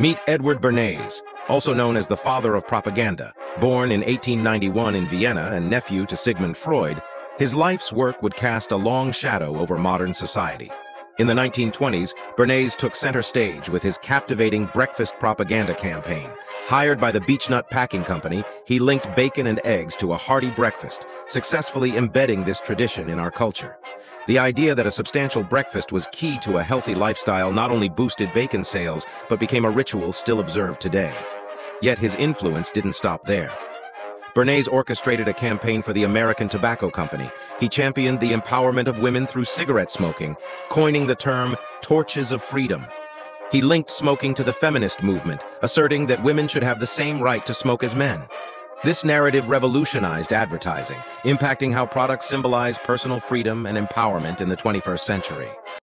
Meet Edward Bernays, also known as the father of propaganda. Born in 1891 in Vienna and nephew to Sigmund Freud, his life's work would cast a long shadow over modern society. In the 1920s, Bernays took center stage with his captivating breakfast propaganda campaign. Hired by the Beechnut Packing Company, he linked bacon and eggs to a hearty breakfast, successfully embedding this tradition in our culture. The idea that a substantial breakfast was key to a healthy lifestyle not only boosted bacon sales, but became a ritual still observed today. Yet his influence didn't stop there. Bernays orchestrated a campaign for the American Tobacco Company. He championed the empowerment of women through cigarette smoking, coining the term torches of freedom. He linked smoking to the feminist movement, asserting that women should have the same right to smoke as men. This narrative revolutionized advertising, impacting how products symbolize personal freedom and empowerment in the 21st century.